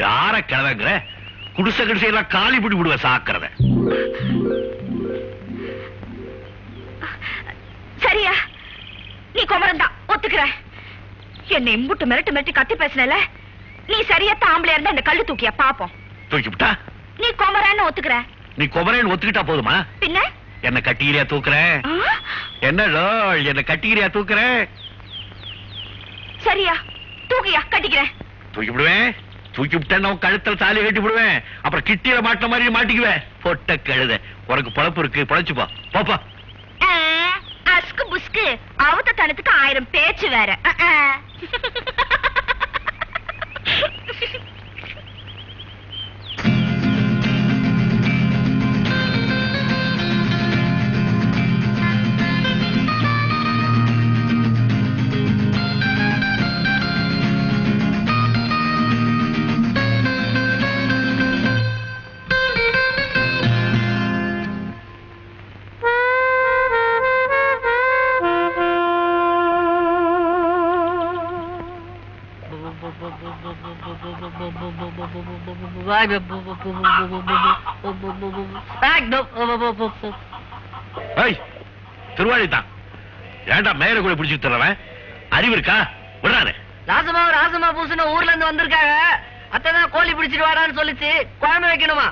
யார கிழவங்கிற குடிசை குடிசை எல்லாம் காலி பிடி விடுவ சாக்கிறத சரியா? நீ குமரன் தான் ஒத்துக்கிற. என்னை இம்புட்டு மிரட்டு மிரட்டி கத்தி பேசினல நீ சரியாத்த ஆம்பளையா இருந்தா இந்த கல்லு தூக்கியா? பாப்போம். தூக்கி விட்டா நீ குமரன்னு ஒத்துக்கிற. நீ குமரேன்னு ஒத்துக்கிட்டா போதுமா? பின்ன? என்ன கட்டிக்கிறியா தூக்குற? என்ன லோல், என்ன கட்டிக்கிறியா தூக்குற? சரியா. தூக்கியா கட்டிக்கிறேன். தூக்கி விடுவேன் தூக்கி விட்டேன்னா கழுத்தில் கழுத்துல தாலி கட்டி விடுவேன். அப்புறம் கிட்டியில மாட்ட மாதிரி மாட்டிக்குவேன் பொட்ட கழுத. உனக்கு பொழப்பு இருக்கு. பொழைச்சுப்பா பாப்பா அஸ்கு புஸ்கு. அவத்த தனத்துக்கு ஆயிரம் பேச்சு வேற. ஆ, ஏய் தான் ஏன்டா மேல கூட பிடிச்சு தர்றவன் அறிவு இருக்கா? விடுறாரு ராசமா ராசமா பூசுன ஊர்ல இருந்து வந்திருக்காங்க. அத்தான் கோழி பிடிச்சிட்டு வாடான்னு சொல்லிச்சு. குழம்பு வைக்கணுமா?